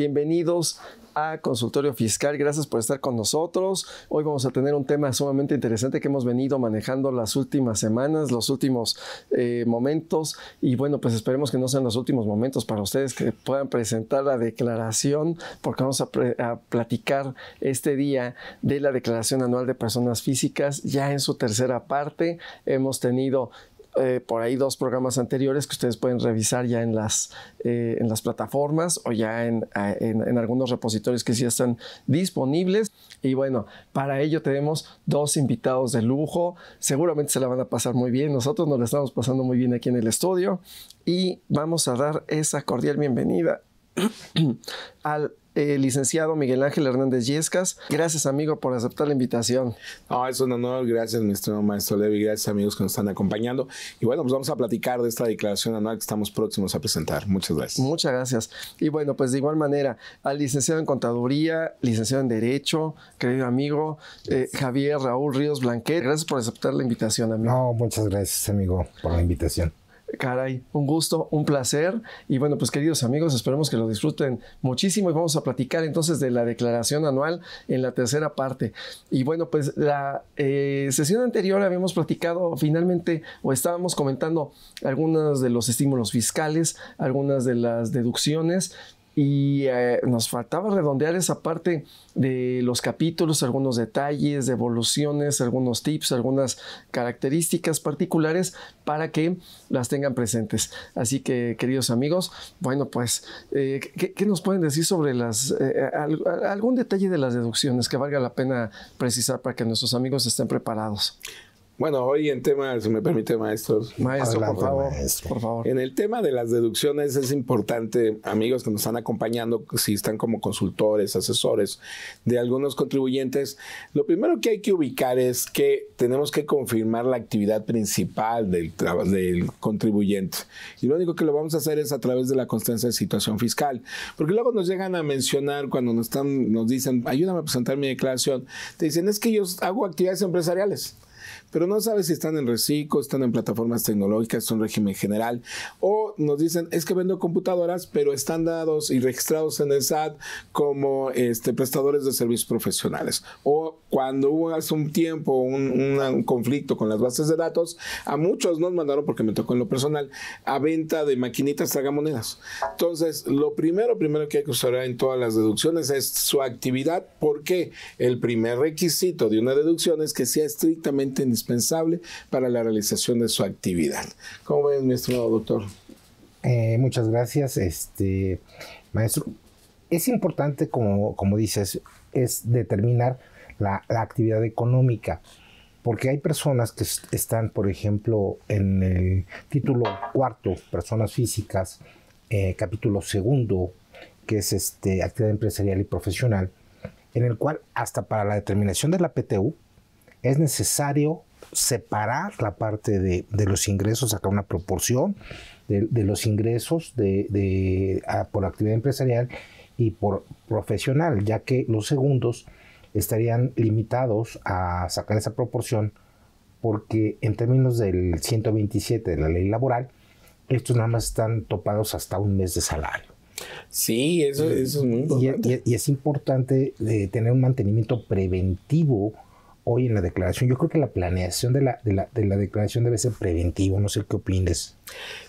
Bienvenidos a Consultorio Fiscal. Gracias por estar con nosotros. Hoy vamos a tener un tema sumamente interesante que hemos venido manejando las últimas semanas, los últimos eh, momentos. Y bueno, pues esperemos que no sean los últimos momentos para ustedes que puedan presentar la declaración, porque vamos a platicar este día de la declaración anual de personas físicas. Ya en su tercera parte hemos tenido eh, por ahí dos programas anteriores que ustedes pueden revisar ya en las, eh, en las plataformas o ya en, en, algunos repositorios que sí están disponibles. Y bueno, para ello tenemos dos invitados de lujo. Seguramente se la van a pasar muy bien. Nosotros nos la estamos pasando muy bien aquí en el estudio y vamos a dar esa cordial bienvenida al eh, licenciado Miguel Ángel Hernández Yescas. Gracias, amigo, por aceptar la invitación. No, es un honor. Gracias, nuestro maestro Levi. Gracias, amigos que nos están acompañando. Y bueno, pues vamos a platicar de esta declaración anual que estamos próximos a presentar. Muchas gracias. Muchas gracias. Y bueno, pues de igual manera, al licenciado en Contaduría, licenciado en Derecho, querido amigo eh, Javier Raúl Ríos Blanquet. Gracias por aceptar la invitación, amigo. No, muchas gracias, amigo, por la invitación. Caray, un gusto, un placer. Y bueno, pues queridos amigos, esperemos que lo disfruten muchísimo y vamos a platicar entonces de la declaración anual en la tercera parte. Y bueno, pues la eh, sesión anterior habíamos platicado finalmente o estábamos comentando algunos de los estímulos fiscales, algunas de las deducciones y eh, nos faltaba redondear esa parte de los capítulos, algunos detalles, devoluciones, algunos tips, algunas características particulares para que las tengan presentes. Así que, queridos amigos, bueno, pues, eh, ¿qué, nos pueden decir sobre las, eh, algún detalle de las deducciones que valga la pena precisar para que nuestros amigos estén preparados? Bueno, hoy en tema, si me permite, maestros. Maestro, por favor, por favor. En el tema de las deducciones es importante, amigos que nos están acompañando, si están como consultores, asesores de algunos contribuyentes, lo primero que hay que ubicar es que tenemos que confirmar la actividad principal del, del contribuyente. Y lo único que lo vamos a hacer es a través de la constancia de situación fiscal. Porque luego nos llegan a mencionar cuando nos, están, nos dicen, ayúdame a presentar mi declaración, te dicen, es que yo hago actividades empresariales pero no sabes si están en reciclo, están en plataformas tecnológicas, son régimen general, o nos dicen, es que vendo computadoras, pero están dados y registrados en el SAT como este, prestadores de servicios profesionales. O cuando hubo hace un tiempo un, conflicto con las bases de datos, a muchos nos mandaron, porque me tocó en lo personal, a venta de maquinitas tragamonedas. Entonces, lo primero, primero que hay que usar en todas las deducciones es su actividad, porque el primer requisito de una deducción es que sea estrictamente indispensable para la realización de su actividad. ¿Cómo ven, mi estimado doctor? Eh, muchas gracias, este maestro. Es importante, como, como dices, es determinar la, actividad económica, porque hay personas que están, por ejemplo, en el título cuarto, personas físicas, eh, capítulo segundo, que es este, actividad empresarial y profesional, en el cual hasta para la determinación de la PTU es necesario separar la parte de, los ingresos, sacar una proporción de, los ingresos de, por actividad empresarial y por profesional, ya que los segundos estarían limitados a sacar esa proporción porque en términos del 127 de la ley laboral, estos nada más están topados hasta un mes de salario. Sí, eso, es muy importante. Y, es importante eh, tener un mantenimiento preventivo hoy en la declaración. Yo creo que la planeación de la, de la, de la declaración debe ser preventivo, no sé qué opines.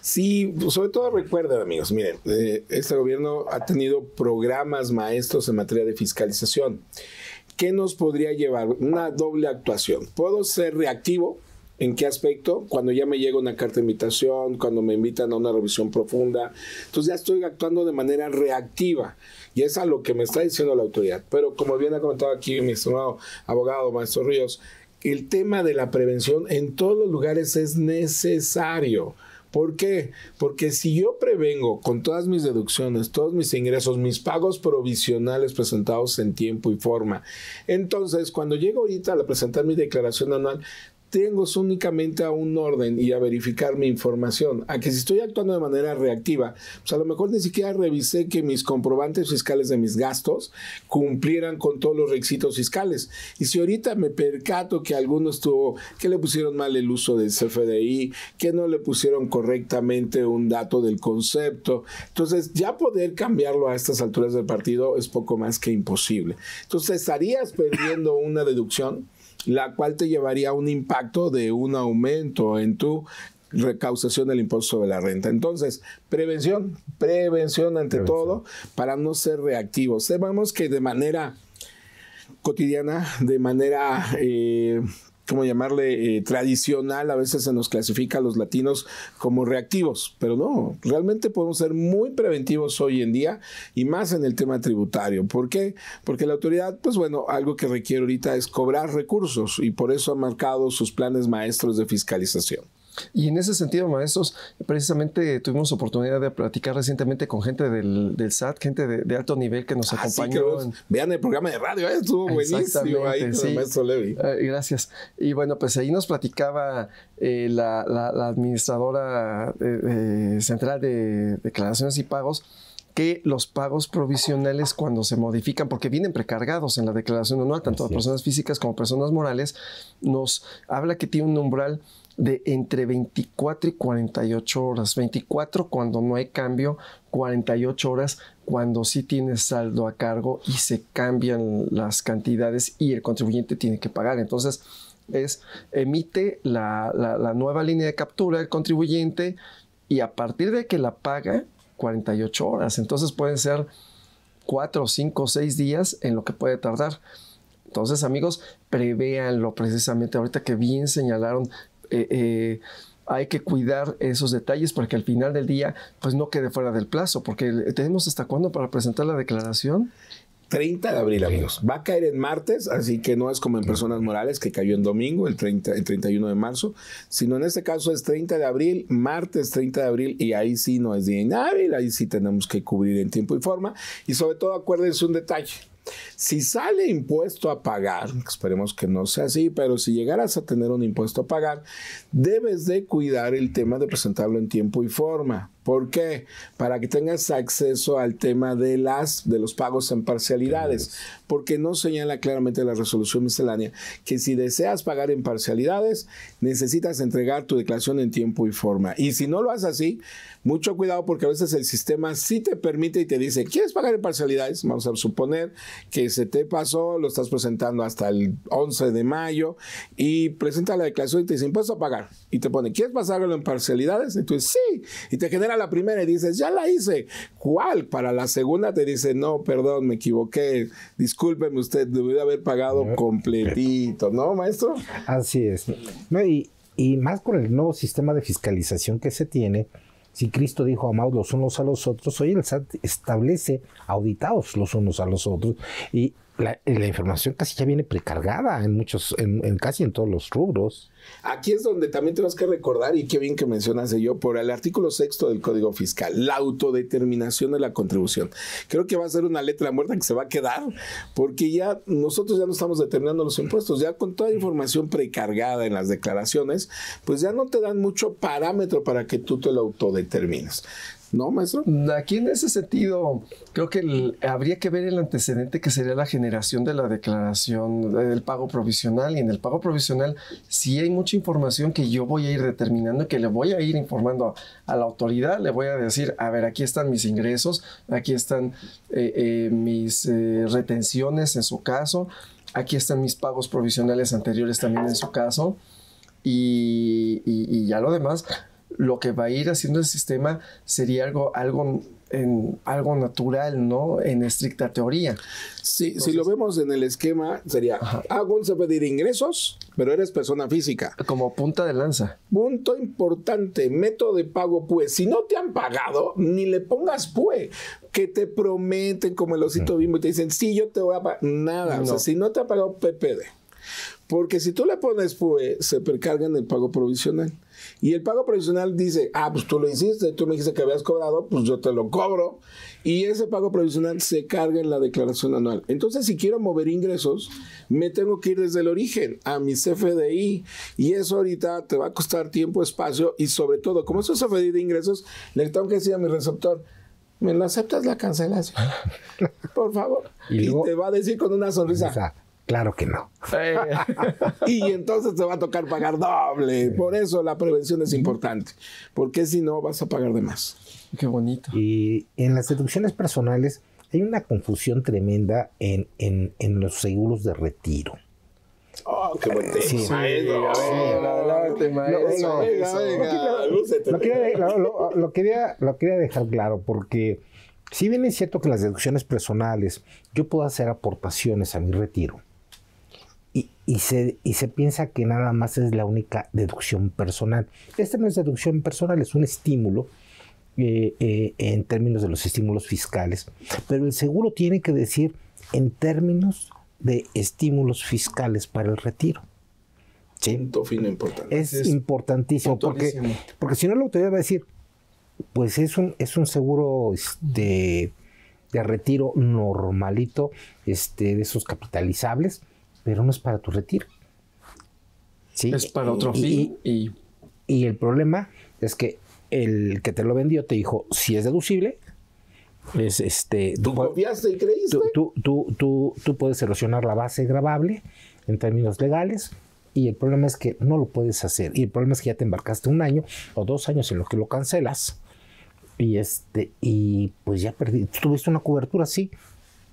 Sí, sobre todo recuerden amigos, miren, eh, este gobierno ha tenido programas maestros en materia de fiscalización. ¿Qué nos podría llevar? Una doble actuación. Puedo ser reactivo, ¿En qué aspecto? Cuando ya me llega una carta de invitación, cuando me invitan a una revisión profunda. Entonces ya estoy actuando de manera reactiva. Y es a lo que me está diciendo la autoridad. Pero como bien ha comentado aquí mi estimado abogado, maestro Ríos, el tema de la prevención en todos los lugares es necesario. ¿Por qué? Porque si yo prevengo con todas mis deducciones, todos mis ingresos, mis pagos provisionales presentados en tiempo y forma, entonces cuando llego ahorita a presentar mi declaración anual, tengo únicamente a un orden y a verificar mi información. A que si estoy actuando de manera reactiva, pues a lo mejor ni siquiera revisé que mis comprobantes fiscales de mis gastos cumplieran con todos los requisitos fiscales. Y si ahorita me percato que alguno estuvo, que le pusieron mal el uso del CFDI, que no le pusieron correctamente un dato del concepto, entonces ya poder cambiarlo a estas alturas del partido es poco más que imposible. Entonces estarías perdiendo una deducción la cual te llevaría a un impacto de un aumento en tu recausación del impuesto sobre la renta. Entonces, prevención, prevención ante todo para no ser reactivos. Sabemos que de manera cotidiana, de manera eh, como llamarle, eh, tradicional, a veces se nos clasifica a los latinos como reactivos, pero no, realmente podemos ser muy preventivos hoy en día y más en el tema tributario. ¿Por qué? Porque la autoridad, pues bueno, algo que requiere ahorita es cobrar recursos y por eso ha marcado sus planes maestros de fiscalización. Y en ese sentido, maestros, precisamente tuvimos oportunidad de platicar recientemente con gente del, SAT, gente de, alto nivel que nos ah, acompañó. Vean el programa de radio, ¿eh? estuvo buenísimo ahí con el maestro Levi. Eh, gracias. Y bueno, pues ahí nos platicaba eh, la, administradora central de declaraciones y pagos que los pagos provisionales cuando se modifican, porque vienen precargados en la declaración anual, tanto de personas físicas como personas morales, nos habla que tiene un umbral de entre 24 y 48 horas. 24 cuando no hay cambio, 48 horas cuando sí tienes saldo a cargo y se cambian las cantidades y el contribuyente tiene que pagar. Entonces, es emite la, la nueva línea de captura del contribuyente y a partir de que la paga, 48 horas. Entonces pueden ser 4, 5, 6 días en lo que puede tardar. Entonces, amigos, prevéanlo precisamente ahorita que bien señalaron eh, eh, hay que cuidar esos detalles para que al final del día pues no quede fuera del plazo, porque tenemos hasta cuándo para presentar la declaración. 30 de abril, amigos. Va a caer en martes, así que no es como en personas morales que cayó en domingo, el, 30, el 31 de marzo, sino en este caso es 30 de abril, martes 30 de abril, y ahí sí no es día inhábil, ahí sí tenemos que cubrir en tiempo y forma. Y sobre todo acuérdense un detalle, si sale impuesto a pagar, esperemos que no sea así, pero si llegaras a tener un impuesto a pagar, debes de cuidar el tema de presentarlo en tiempo y forma. ¿Por qué? Para que tengas acceso al tema de las de los pagos en parcialidades, porque no señala claramente la resolución miscelánea que si deseas pagar en parcialidades, necesitas entregar tu declaración en tiempo y forma. Y si no lo haces así, mucho cuidado porque a veces el sistema sí te permite y te dice, ¿quieres pagar en parcialidades? Vamos a suponer que se te pasó, lo estás presentando hasta el 11 de mayo y presenta la declaración y te dice, impuesto a pagar. Y te pone, ¿quieres pasarlo en parcialidades? Y tú dices, sí. Y te genera la primera y dices, ya la hice. ¿Cuál? Para la segunda te dice, no, perdón, me equivoqué. Discúlpeme usted, debería haber pagado completito, ¿no, maestro? Así es. y, y más con el nuevo sistema de fiscalización que se tiene, si Cristo dijo amados los unos a los otros, hoy el SAT establece auditados los unos a los otros y la, información casi ya viene precargada en muchos, en, casi en todos los rubros. Aquí es donde también tenemos que recordar, y qué bien que mencionas yo, por el artículo sexto del Código Fiscal, la autodeterminación de la contribución. Creo que va a ser una letra muerta que se va a quedar, porque ya nosotros ya no estamos determinando los impuestos, ya con toda información precargada en las declaraciones, pues ya no te dan mucho parámetro para que tú te lo autodetermines. ¿No, maestro? Aquí en ese sentido, creo que habría que ver el antecedente que sería la generación de la declaración del pago provisional. Y en el pago provisional sí hay mucha información que yo voy a ir determinando, que le voy a ir informando a, la autoridad. Le voy a decir, a ver, aquí están mis ingresos, aquí están eh, eh, mis eh, retenciones en su caso, aquí están mis pagos provisionales anteriores también en su caso. y ya lo demás lo que va a ir haciendo el sistema sería algo, algo, en, algo natural, ¿no? En estricta teoría. Sí, si lo vemos en el esquema, sería, hago un pedir ingresos, pero eres persona física. Como punta de lanza. Punto importante, método de pago PUE. Si no te han pagado, ni le pongas PUE, que te prometen como el osito bimbo y te dicen, sí, yo te voy a pagar. Nada, o sea, si no te ha pagado PPD. Porque si tú le pones PUE, se percarga en el pago provisional. Y el pago provisional dice, ah, pues tú lo hiciste, tú me dijiste que habías cobrado, pues yo te lo cobro. y ese pago provisional se carga en la declaración anual. Entonces, si quiero mover ingresos, me tengo que ir desde el origen a mi CFDI y eso ahorita te va a costar tiempo, espacio y sobre todo, como es un CFDI de ingresos, le tengo que decir a mi receptor, ¿me lo aceptas la cancelación? Por favor. Y, te va a decir con una sonrisa. Claro que no. y entonces te va a tocar pagar doble. Por eso la prevención es importante, porque si no vas a pagar de más. Qué bonito. Y en las deducciones personales hay una confusión tremenda en, en, los seguros de retiro. Oh, qué buen tema. Sí, adelante, maestro. Lo quería dejar claro porque si bien es cierto que las deducciones personales yo puedo hacer aportaciones a mi retiro, y, se, y se piensa que nada más es la única deducción personal. Esta no es deducción personal, es un estímulo eh, eh, en términos de los estímulos fiscales, pero el seguro tiene que decir en términos de estímulos fiscales para el retiro. ¿Sí? Punto fino importante. Es, importantísimo porque, porque si no la autoridad va a decir, pues es un, es un seguro este, de retiro normalito, este, de esos capitalizables, pero no es para tu retiro. ¿Sí? Es para otro fin. Y, y, el problema es que el que te lo vendió te dijo, si es deducible, es este... ¿Tú confiaste y creíste? Tú, tú, tú, tú, puedes erosionar la base grabable en términos legales y el problema es que no lo puedes hacer. Y el problema es que ya te embarcaste un año o dos años en lo que lo cancelas y este y pues ya perdí. Tuviste una cobertura, sí,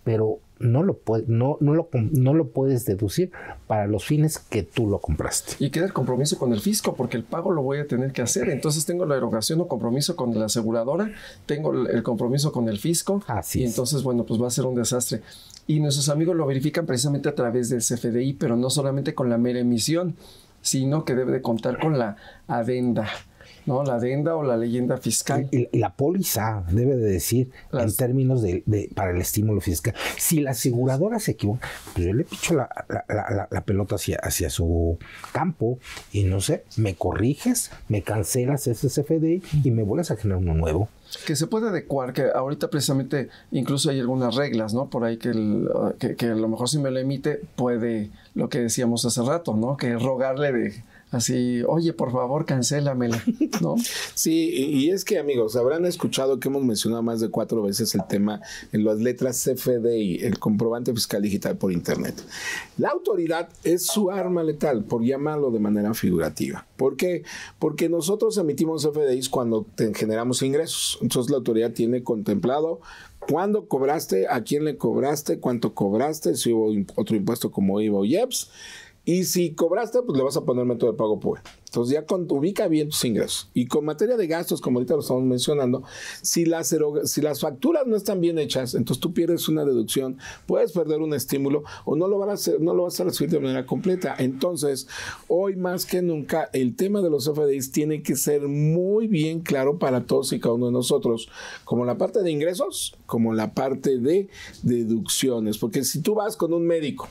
pero no lo, no, no, lo, no lo puedes deducir para los fines que tú lo compraste. Y queda el compromiso con el fisco, porque el pago lo voy a tener que hacer. Entonces tengo la erogación o compromiso con la aseguradora, tengo el compromiso con el fisco. Así y entonces, bueno, pues va a ser un desastre. Y nuestros amigos lo verifican precisamente a través del CFDI, pero no solamente con la mera emisión, sino que debe de contar con la adenda. ¿No? La adenda o la leyenda fiscal. Y, la póliza debe de decir en términos de, para el estímulo fiscal. Si la aseguradora se equivoca, pues yo le picho la, la, pelota hacia, hacia su campo y no sé, me corriges, me cancelas ese CFDI y me vuelves a generar uno nuevo que se puede adecuar, que ahorita precisamente incluso hay algunas reglas, ¿no? Por ahí que, que, que, a lo mejor si me lo emite puede, lo que decíamos hace rato, ¿no? Que rogarle de así, oye, por favor, cancélamela, ¿no? sí, y es que, amigos, habrán escuchado que hemos mencionado más de cuatro veces el tema en las letras CFDI, el comprobante fiscal digital por Internet. La autoridad es su arma letal, por llamarlo de manera figurativa. ¿Por qué? Porque nosotros emitimos CFDIs cuando generamos ingresos. Entonces, la autoridad tiene contemplado cuándo cobraste, a quién le cobraste, cuánto cobraste, si hubo otro impuesto como IVA o IEPS y si cobraste, pues le vas a poner método de pago PUE. Entonces ya con, ubica bien tus ingresos. Y con materia de gastos, como ahorita lo estamos mencionando, si las, si las facturas no están bien hechas, entonces tú pierdes una deducción, puedes perder un estímulo o no lo, vas a hacer, no lo vas a recibir de manera completa. Entonces, hoy más que nunca, el tema de los FDIs tiene que ser muy bien claro para todos y cada uno de nosotros, como la parte de ingresos, como la parte de deducciones. Porque si tú vas con un médico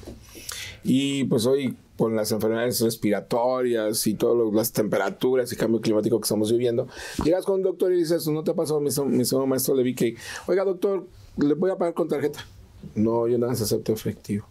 y pues hoy con las enfermedades respiratorias y todas las temperaturas y cambio climático que estamos viviendo, llegas con un doctor y dices, no te pasado, mi, mi segundo maestro le vi que, oiga doctor, le voy a pagar con tarjeta. No, yo nada más acepto efectivo.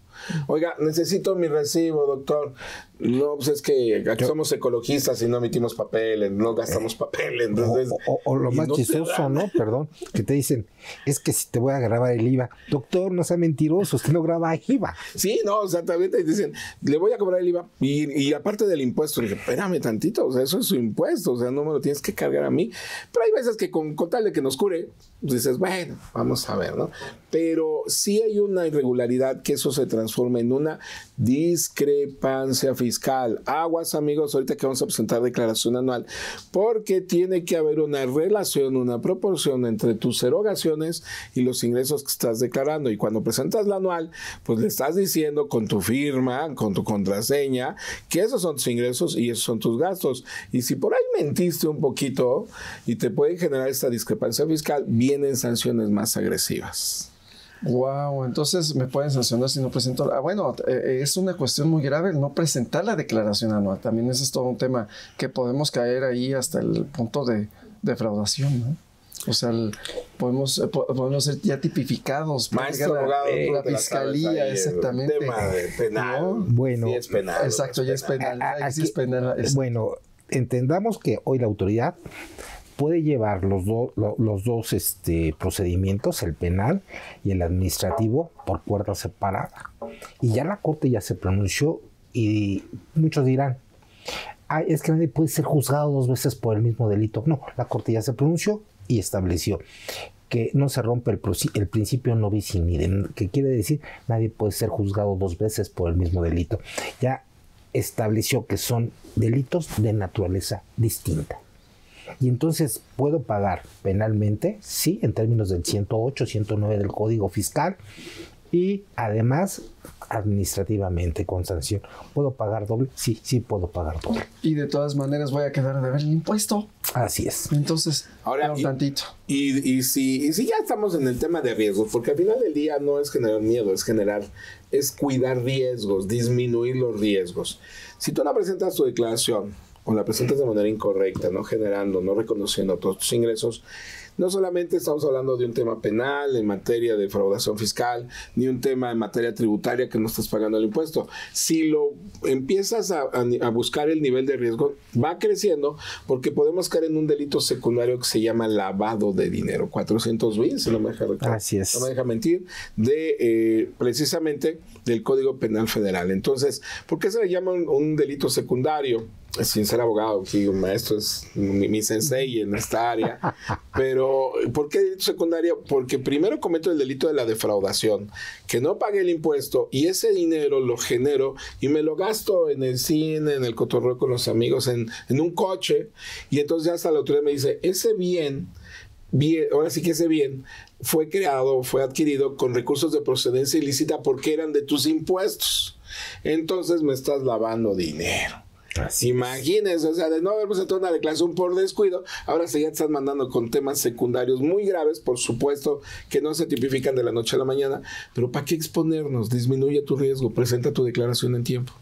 Oiga, necesito mi recibo, doctor. No, pues es que aquí somos ecologistas y no emitimos papeles, no gastamos eh, papel. Entonces, o, lo más chistoso, ¿no? Perdón, que te dicen, es que si te voy a grabar el IVA, doctor, no sea mentiroso, usted no graba IVA. Sí, no, exactamente. Dicen, le voy a cobrar el IVA y, aparte del impuesto, dije, espérame tantito, o sea, eso es su impuesto, o sea, no me lo tienes que cargar a mí. Pero hay veces que con, con tal de que nos cure, dices, bueno, vamos a ver, ¿no? Pero sí hay una irregularidad que eso se transforma en una discrepancia fiscal fiscal. Aguas, amigos, ahorita que vamos a presentar declaración anual, porque tiene que haber una relación, una proporción entre tus erogaciones y los ingresos que estás declarando. Y cuando presentas la anual, pues le estás diciendo con tu firma, con tu contraseña, que esos son tus ingresos y esos son tus gastos. Y si por ahí mentiste un poquito y te puede generar esta discrepancia fiscal, vienen sanciones más agresivas. Wow, entonces me pueden sancionar si no presento. Ah, bueno, eh, es una cuestión muy grave no presentar la declaración anual. También ese es todo un tema que podemos caer ahí hasta el punto de defraudación, ¿no? O sea, podemos, eh, podemos ser ya tipificados. Maestro abogado. La, fiscalía, exactamente. Tema de penal. Bueno, es penal. Exacto, ya es penal. es penal. Bueno, entendamos que hoy la autoridad puede llevar los, los dos este, procedimientos, el penal y el administrativo, por puerta separada. Y ya la Corte ya se pronunció y muchos dirán, es que nadie puede ser juzgado dos veces por el mismo delito. No, la Corte ya se pronunció y estableció que no se rompe el, el principio no bis in idem, que quiere decir nadie puede ser juzgado dos veces por el mismo delito. Ya estableció que son delitos de naturaleza distinta. Y entonces puedo pagar penalmente, sí, en términos del 108, 109 del Código Fiscal, y además administrativamente con sanción. ¿Puedo pagar doble? Sí, sí puedo pagar doble. Y de todas maneras voy a quedar de ver el impuesto. Así es. Entonces, ahora un tantito. Y, y, si, y si ya estamos en el tema de riesgos, porque al final del día no es generar miedo, es generar, es cuidar riesgos, disminuir los riesgos. Si tú no presentas tu declaración o la presentas de manera incorrecta, no generando, no reconociendo todos tus ingresos, no solamente estamos hablando de un tema penal en materia de defraudación fiscal, ni un tema en materia tributaria que no estás pagando el impuesto. Si lo empiezas a, buscar el nivel de riesgo, va creciendo porque podemos caer en un delito secundario que se llama lavado de dinero, 400 mil, si no me deja Así es. No me deja mentir, de eh, precisamente del Código Penal Federal. Entonces, ¿por qué se le llama un delito secundario? Sin ser abogado, sí, maestro es mi, sensei en esta área. Pero, ¿por qué delito secundario? Porque primero cometo el delito de la defraudación, que no pague el impuesto y ese dinero lo genero y me lo gasto en el cine, en el cotorreo con los amigos, en, un coche. Y entonces ya hasta la autoridad me dice, ese bien, ahora sí que ese bien fue creado, fue adquirido con recursos de procedencia ilícita porque eran de tus impuestos. Entonces me estás lavando dinero. Imagínense, o sea, de no haber presentado una declaración por descuido, ahora se ya te están mandando con temas secundarios muy graves, por supuesto, que no se tipifican de la noche a la mañana, pero ¿para qué exponernos? Disminuye tu riesgo, presenta tu declaración en tiempo.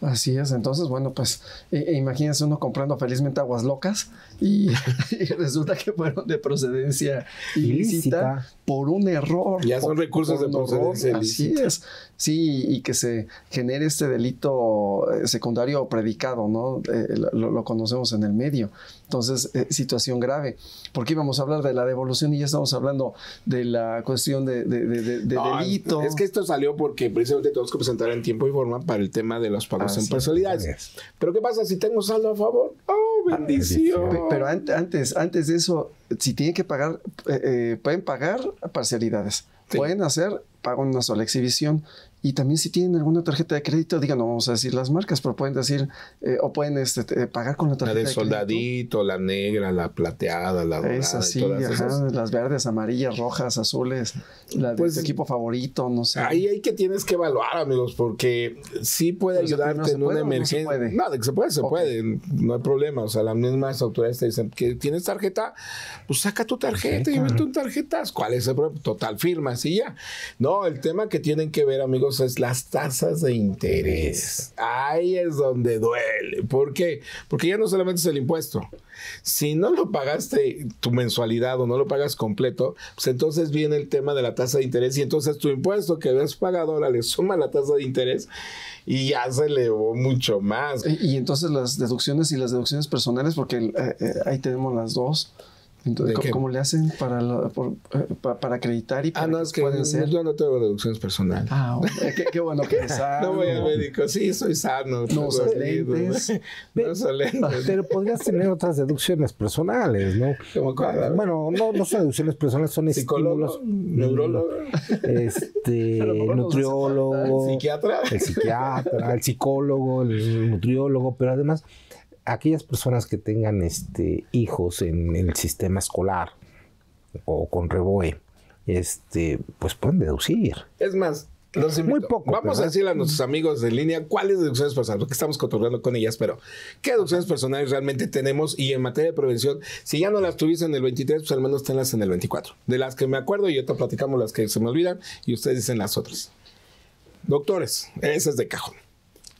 Así es, entonces, bueno, pues e, e imagínense uno comprando felizmente aguas locas y, resulta que fueron de procedencia ilícita, por un error. Ya son recursos de procedencia ilícita. Así es, sí, y que se genere este delito eh, secundario o predicado, ¿no? Eh, lo, conocemos en el medio. Entonces, eh, situación grave. Porque íbamos a hablar de la devolución y ya estamos hablando de la cuestión de, delito. Es que esto salió porque precisamente tenemos que presentar en tiempo y forma para el tema de los pagos en personalidades. Pero ¿qué pasa si tengo saldo a favor? ¡Oh, bendición! Pero antes, antes de eso, si tienen que pagar, eh, eh, pueden pagar parcialidades. Pueden hacer pago una sola exhibición y también si tienen alguna tarjeta de crédito, digan, no vamos a decir las marcas, pero pueden decir, eh, o pueden este, pagar con la tarjeta de, de soldadito, la negra, la plateada, la dorada. Es así, las verdes, amarillas, rojas, azules, la de pues, tu equipo favorito, no sé. Ahí hay que tienes que evaluar, amigos, porque sí puede ayudarte en una emergencia. No, de que se puede, se puede, no hay problema. O sea, las mismas autoridades te dicen que tienes tarjeta, pues saca tu tarjeta y mete un tarjetas. ¿Cuál es el problema? Total, firmas y ya. No, el tema que tienen que ver, amigos, es las tasas de interés. Ahí es donde duele. ¿Por qué? Porque ya no solamente es el impuesto. Si no lo pagaste tu mensualidad o no lo pagas completo, pues entonces viene el tema de la tasa de interés y entonces tu impuesto que habías pagado ahora le suma la tasa de interés y ya se elevó mucho más. Y, entonces las deducciones y las deducciones personales, porque eh, eh, ahí tenemos las dos. Entonces, ¿cómo, le hacen para, eh, para acreditar y ah, no, es que pueden ser? yo no tengo deducciones personales. Ah, qué, bueno que eres sano. No voy al médico, sí, soy sano. No usas lentes. no uso lentes. Pero podrías tener otras deducciones personales, ¿no? Bueno, no, no son deducciones personales, son estímulos. Neurólogo. Este, nutriólogo. Psiquiatra. El psiquiatra, el psicólogo, el nutriólogo, pero además aquellas personas que tengan este, hijos en, el sistema escolar o con reboe, este, pues pueden deducir. Es más, Muy poco. Vamos a decirle a nuestros amigos de línea cuáles deducciones personales, porque estamos cotorreando con ellas, pero qué deducciones personales realmente tenemos y en materia de prevención, si ya no las tuviste en el 23, pues al menos tenlas en el 24. De las que me acuerdo y te platicamos las que se me olvidan y ustedes dicen las otras. Doctores, ese es de cajón.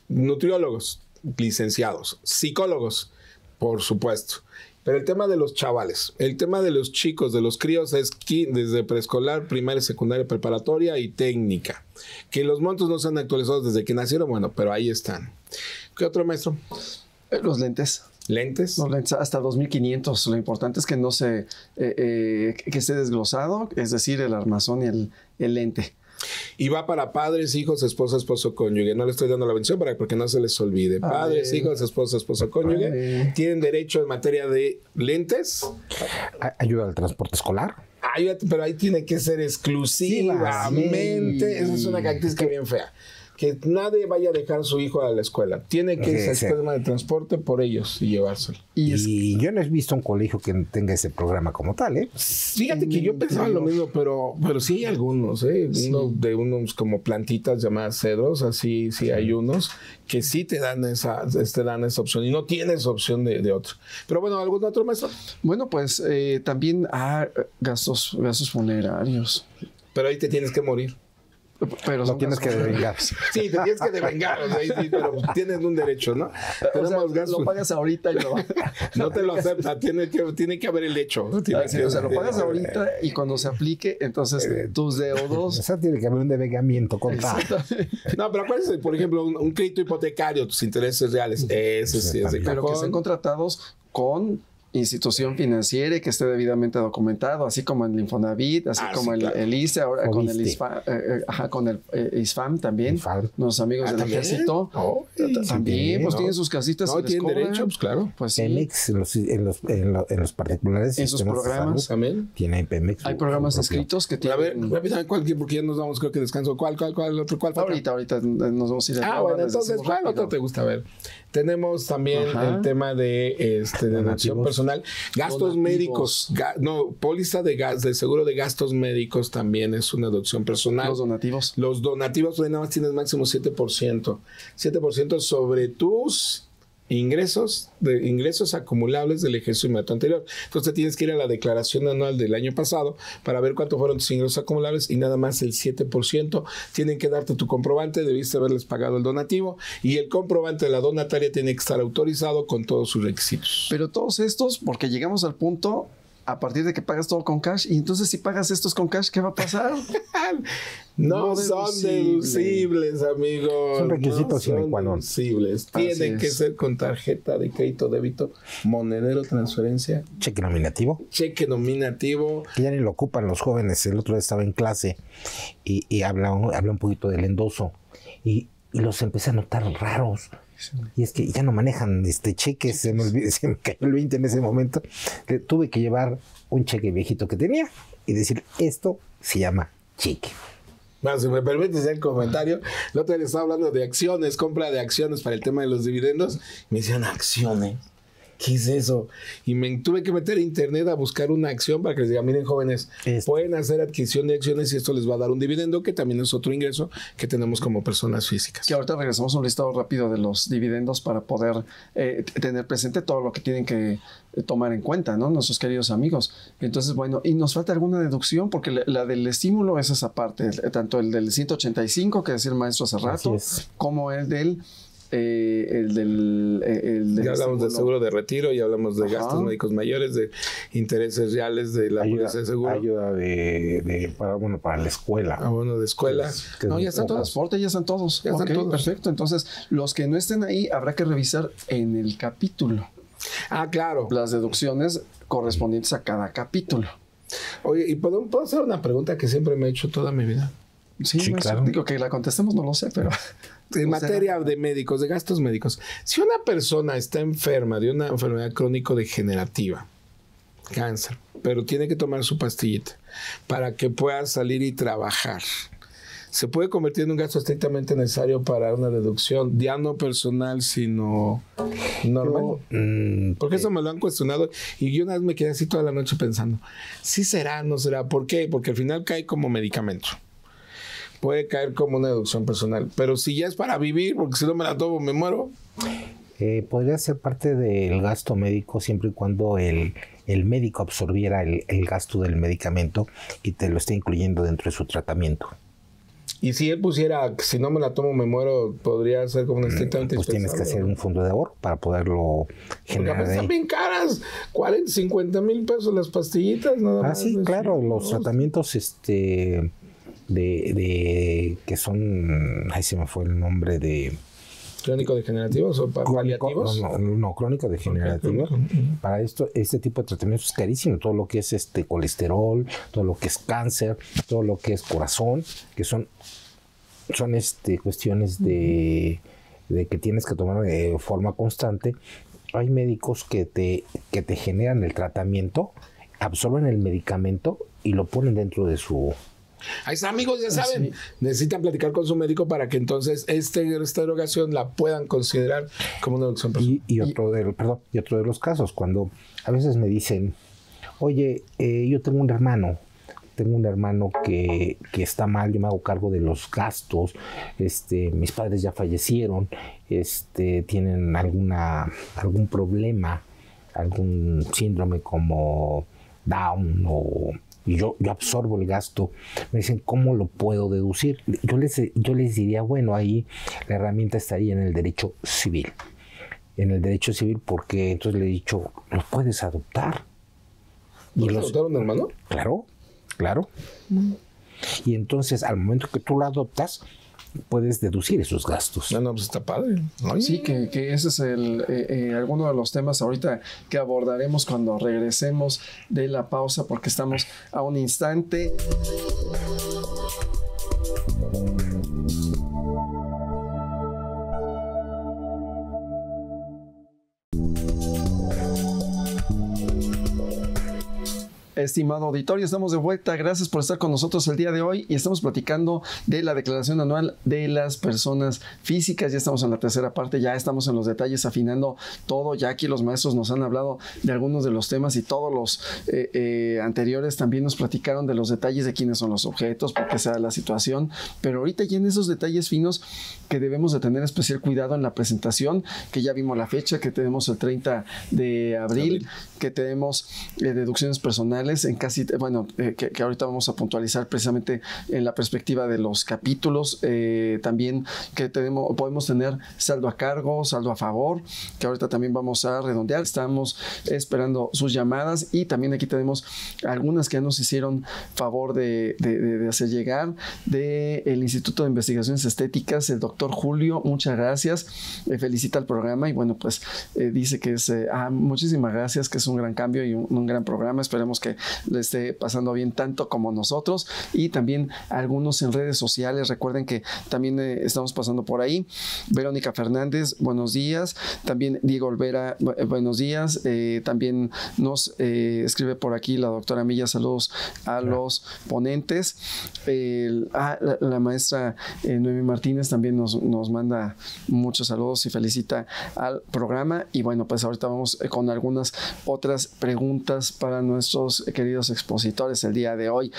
Nutriólogos, licenciados, psicólogos, por supuesto. Pero el tema de los chavales, el tema de los chicos, de los críos es desde preescolar, primaria, secundaria, preparatoria y técnica. Que los montos no se han actualizado desde que nacieron, bueno, pero ahí están. ¿Qué otro maestro? Eh, los lentes. ¿Lentes? Los lentes hasta 2500. Lo importante es que no se, eh, eh, que esté desglosado, es decir, el armazón y el, el lente. Y va para padres, hijos, esposa, esposo, cónyuge. No le estoy dando la bendición para que no se les olvide. Padres, hijos, esposa, esposo, cónyuge. Tienen derecho en materia de lentes. Ayuda al transporte escolar. pero ahí tiene que ser exclusivamente. Esa es una característica bien fea que nadie vaya a dejar a su hijo a la escuela. Tiene que irse al sistema de transporte por ellos y llevárselo. Y, yo no he visto un colegio que tenga ese programa como tal, ¿eh? Fíjate que yo pensaba lo mismo, pero, pero sí hay algunos, ¿eh? Uno de unos como plantitas llamadas cedros, así sí hay unos que sí te dan esa, te dan esa opción y no tienes opción de, otro. Pero bueno, ¿algún otro maestro? Bueno, pues eh, también ah, gastos, gastos funerarios. Pero ahí te tienes que morir. Pero no tienes que devengar. Sí, te tienes que devengar, pero tienes un derecho, ¿no? Tenemos Lo pagas ahorita y lo... no te lo acepta, tiene que, tiene que haber el hecho. o sea, lo pagas ahorita y cuando se aplique, entonces eh, tus deudos... O sea, tiene que haber un devengamiento contable. No, pero acuérdense, por ejemplo, un, crédito hipotecario, tus intereses reales, ese sí es de Pero que estén contratados con institución financiera y que esté debidamente documentado, así como en el Infonavit, así ah, como el, el, ICE, ahora con el, ISFAM, eh, eh, ajá, con el eh, ISFAM también, ISFAM. los amigos ah, del ejército, también, pues tienen sus casitas. No, tienen derecho, pues claro. Pues Pemex, en los, en los, en los, particulares. En sus programas. también. Tiene Pemex. Hay programas escritos que tienen. A ver, rápidamente, ¿cuál, porque ya nos vamos, creo que descanso. ¿Cuál, cuál, cuál, otro, cuál? Ahorita, ahorita nos vamos a ir a Ah, bueno, entonces, ¿cuál otro te gusta? ver. Tenemos también el tema de, este, de donación personal. Gastos médicos. no, póliza de, gas, de seguro de gastos médicos también es una deducción personal. Los donativos. Los donativos, nada más tienes máximo 7%. 7% sobre tus ingresos, de ingresos acumulables del ejercicio inmediato anterior. Entonces tienes que ir a la declaración anual del año pasado para ver cuántos fueron tus ingresos acumulables y nada más el 7%. Tienen que darte tu comprobante, debiste haberles pagado el donativo y el comprobante de la donataria tiene que estar autorizado con todos sus requisitos. Pero todos estos, porque llegamos al punto a partir de que pagas todo con cash. Y entonces, si pagas estos con cash, ¿qué va a pasar? no, son deducibles, amigos. Son requisitos no son deducibles. Tienen que ser con tarjeta de crédito, débito, monedero, transferencia. Cheque nominativo. Cheque nominativo. Que ya ni lo ocupan los jóvenes. El otro día estaba en clase y, y habla, habla un poquito del endoso. Y, y los empecé a notar raros y es que ya no manejan este cheques, se me, se me cayó el 20 en ese momento. tuve que llevar un cheque viejito que tenía y decir, esto se llama cheque. Bueno, si me permites el comentario, el otro día estaba hablando de acciones, compra de acciones para el tema de los dividendos. Me decían acciones. ¿Qué es eso? Y me tuve que meter a internet a buscar una acción para que les diga, miren jóvenes, pueden hacer adquisición de acciones y esto les va a dar un dividendo, que también es otro ingreso que tenemos como personas físicas. Que ahorita regresamos a un listado rápido de los dividendos para poder eh, tener presente todo lo que tienen que eh, tomar en cuenta, ¿no? Nuestros queridos amigos. Entonces, bueno, y nos falta alguna deducción, porque la, del estímulo es esa parte, tanto el del 185, que decía el maestro hace rato, como el del eh, el del... Eh, ya hablamos del seguro de retiro, y hablamos de gastos médicos mayores, de intereses reales de la ayuda, de seguro. Ayuda de, para, bueno, para la escuela. Ah, bueno, de escuela. no, ya están todos, Forte, ya están todos. Ya están todos. Perfecto, entonces los que no estén ahí habrá que revisar en el capítulo. Ah, claro. Las deducciones correspondientes a cada capítulo. Oye, ¿y puedo, puedo hacer una pregunta que siempre me he hecho toda mi vida? Sí, claro. Digo que la contestemos, no lo sé, pero. En materia de médicos, de gastos médicos, si una persona está enferma de una enfermedad crónico-degenerativa, cáncer, pero tiene que tomar su pastillita para que pueda salir y trabajar, se puede convertir en un gasto estrictamente necesario para una deducción, ya no personal, sino normal. Mm, Porque eso me lo han cuestionado y yo una vez me quedé así toda la noche pensando, ¿sí será, no será? ¿Por qué? Porque al final cae como medicamento puede caer como una deducción personal. Pero si ya es para vivir, porque si no me la tomo, me muero. Eh, podría ser parte del gasto médico siempre y cuando el, médico absorbiera el, gasto del medicamento y te lo esté incluyendo dentro de su tratamiento. Y si él pusiera, si no me la tomo me muero, podría ser como un estrictamente Pues tienes que hacer un fondo de ahorro para poderlo Porque generar. ahí. están bien caras, 40, 50 mil pesos las pastillitas, nada Ah, más. sí, Es- claro, los tratamientos este de, de que son, ay se me fue el nombre de Crónico-degenerativos o pa- paliativos. No, crónico. Para esto, este tipo de tratamiento es carísimo. Todo lo que es este colesterol, todo lo que es cáncer, todo lo que es corazón, que son, son este, cuestiones de, de que tienes que tomar de forma constante. Hay médicos que te, que te generan el tratamiento, absorben el medicamento y lo ponen dentro de su, Ahí está, amigos, ya saben. Sí. Necesitan platicar con su médico para que entonces este, esta erogación la puedan considerar como una erogación personal. Y, y otro de, perdón, y otro de los casos, cuando a veces me dicen, oye, eh, yo tengo un hermano, tengo un hermano que, que está mal, yo me hago cargo de los gastos, este, mis padres ya fallecieron, este, tienen alguna, algún problema, algún síndrome como Down o y yo, yo absorbo el gasto. Me dicen, ¿cómo lo puedo deducir? Yo les, yo les diría, bueno, ahí la herramienta estaría en el derecho civil. En el derecho civil, porque entonces le he dicho, los puedes adoptar. Y ¿Puedes los, adoptar un hermano? Claro, claro. Y entonces, al momento que tú lo adoptas, puedes deducir esos gastos. No, no, pues está padre. Oye, Sí, que, que ese es el, eh, eh, alguno de los temas ahorita que abordaremos cuando regresemos de la pausa, porque estamos a un instante. Estimado auditorio, estamos de vuelta. Gracias por estar con nosotros el día de hoy y estamos platicando de la declaración anual de las personas físicas. Ya estamos en la tercera parte, ya estamos en los detalles afinando todo. Ya aquí los maestros nos han hablado de algunos de los temas y todos los eh, eh, anteriores también nos platicaron de los detalles de quiénes son los objetos, por qué se da la situación. Pero ahorita ya en esos detalles finos que debemos de tener especial cuidado en la presentación, que ya vimos la fecha, que tenemos el 30 de abril, que tenemos eh, deducciones personales en casi, bueno, eh, que, que, ahorita vamos a puntualizar precisamente en la perspectiva de los capítulos, eh, también que tenemos, podemos tener saldo a cargo, saldo a favor, que ahorita también vamos a redondear, estamos esperando sus llamadas y también aquí tenemos algunas que nos hicieron favor de, de, de hacer llegar del el Instituto de Investigaciones Estéticas, el doctor Julio, muchas gracias, eh, felicita el programa y bueno, pues dice que es, ah, muchísimas gracias, que es un gran cambio y un, un gran programa, esperemos que le esté pasando bien tanto como nosotros y también algunos en redes sociales. Recuerden que también eh, estamos pasando por ahí. Verónica Fernández, buenos días. También Diego Olvera, bu buenos días. Eh, también nos eh, escribe por aquí la doctora Milla, saludos a los ponentes. El, ah, la, la, maestra eh, Noemi Martínez también nos, nos, manda muchos saludos y felicita al programa. Y bueno, pues ahorita vamos eh, con algunas otras preguntas para nuestros queridos expositores el día de hoy.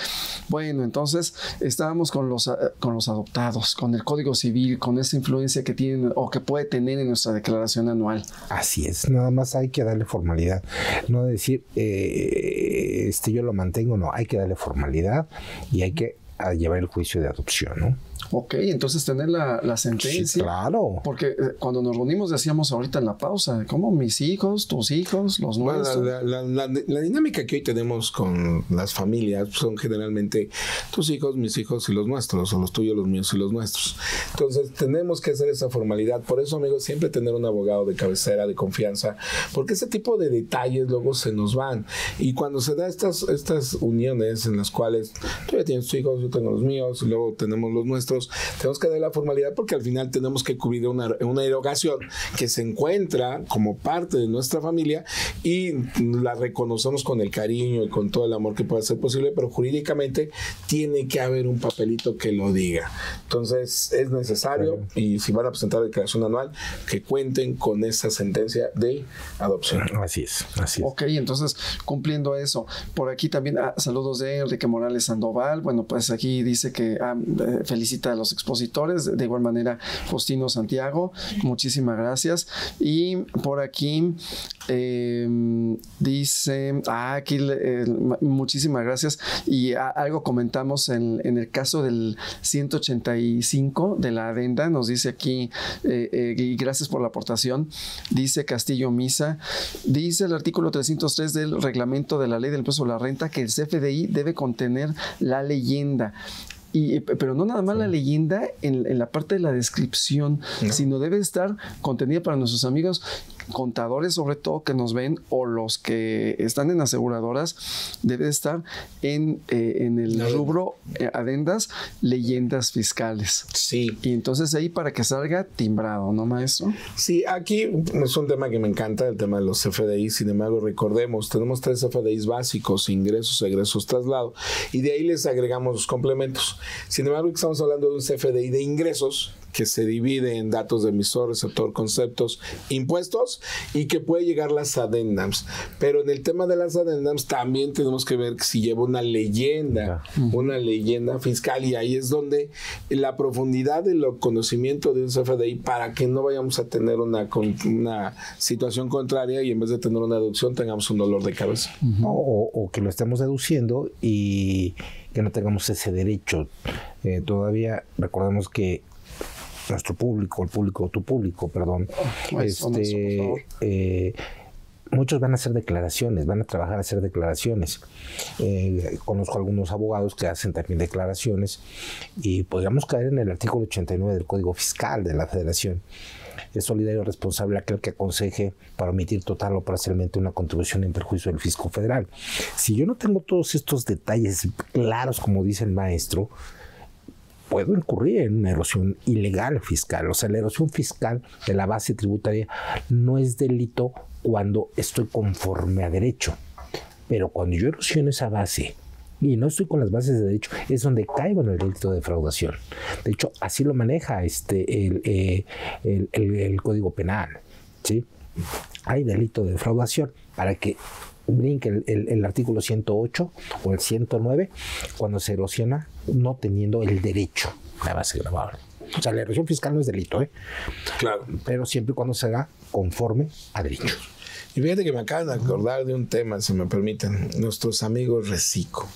Bueno, entonces estábamos con los, con los adoptados, con el Código Civil, con esa influencia que tienen o que puede tener en nuestra declaración anual. Así es, nada más hay que darle formalidad, no decir, eh, este yo lo mantengo, no, hay que darle formalidad y hay que llevar el juicio de adopción, ¿no? Ok, entonces tener la, la sentencia. Sí, claro. Porque eh, cuando nos reunimos decíamos ahorita en la pausa, ¿cómo mis hijos, tus hijos, los bueno, nuestros? La, la, la, la, dinámica que hoy tenemos con las familias son generalmente tus hijos, mis hijos y los nuestros, o los tuyos, los míos y los nuestros. Entonces tenemos que hacer esa formalidad. Por eso, amigos, siempre tener un abogado de cabecera, de confianza, porque ese tipo de detalles luego se nos van. Y cuando se da estas, estas uniones en las cuales tú ya tienes tus hijos, yo tengo los míos, y luego tenemos los nuestros, tenemos que dar la formalidad porque al final tenemos que cubrir una, una, erogación que se encuentra como parte de nuestra familia y la reconocemos con el cariño y con todo el amor que pueda ser posible, pero jurídicamente tiene que haber un papelito que lo diga. Entonces es necesario y si van a presentar declaración anual, que cuenten con esa sentencia de adopción. Así es, así es. Ok, entonces cumpliendo eso, por aquí también ah, saludos de Enrique Morales Sandoval. Bueno, pues aquí dice que ah, felicita a los expositores, de igual manera Justino Santiago, muchísimas gracias. Y por aquí em, dice, ah, aquí muchísimas gracias. Y algo comentamos en, el caso del 185 de la adenda, nos dice aquí, eh, eh, y gracias por la aportación, dice Castillo Misa, dice el artículo 303 del reglamento de la ley del peso de la renta que el CFDI debe contener la leyenda. Y, pero no nada más la leyenda en, la parte de la descripción, sino debe estar contenida para nuestros amigos contadores sobre todo que nos ven o los que están en aseguradoras, debe estar en, eh, en el rubro eh, adendas, leyendas fiscales. Sí. Y entonces ahí para que salga timbrado, ¿no, maestro? Sí, aquí es un tema que me encanta, el tema de los CFDI. Sin embargo, recordemos, tenemos tres CFDIs básicos, ingresos, egresos, traslado, y de ahí les agregamos los complementos. Sin embargo, estamos hablando de un CFDI de ingresos que se divide en datos de emisor, receptor, conceptos, impuestos y que puede llegar las adendams. Pero en el tema de las adendams también tenemos que ver si lleva una leyenda, una leyenda fiscal y ahí es donde la profundidad del conocimiento de un CFDI para que no vayamos a tener una, una situación contraria y en vez de tener una deducción tengamos un dolor de cabeza. o, que lo estemos deduciendo y que no tengamos ese derecho. Eh, todavía recordemos que nuestro público, el público, tu público, perdón, este, eh, muchos van a hacer declaraciones, van a trabajar a hacer declaraciones. Eh, conozco algunos abogados que hacen también declaraciones y podríamos caer en el artículo 89 del Código Fiscal de la Federación. Es solidario responsable aquel que aconseje para omitir total o parcialmente una contribución en perjuicio del fisco federal. Si yo no tengo todos estos detalles claros, como dice el maestro, puedo incurrir en una erosión ilegal fiscal. O sea, la erosión fiscal de la base tributaria no es delito cuando estoy conforme a derecho. Pero cuando yo erosiono esa base y no estoy con las bases de derecho, es donde caigo en el delito de defraudación. De hecho, así lo maneja este, el, eh, el Código Penal. ¿sí? Hay delito de defraudación para que brinque el, artículo 108 o el 109 cuando se erosiona no teniendo el derecho la base grabable. O sea, la erosión fiscal no es delito, ¿eh? Claro. Pero siempre y cuando se haga conforme a derechos. Y fíjate que me acaban de acordar de un tema, si me permiten, nuestros amigos Recico.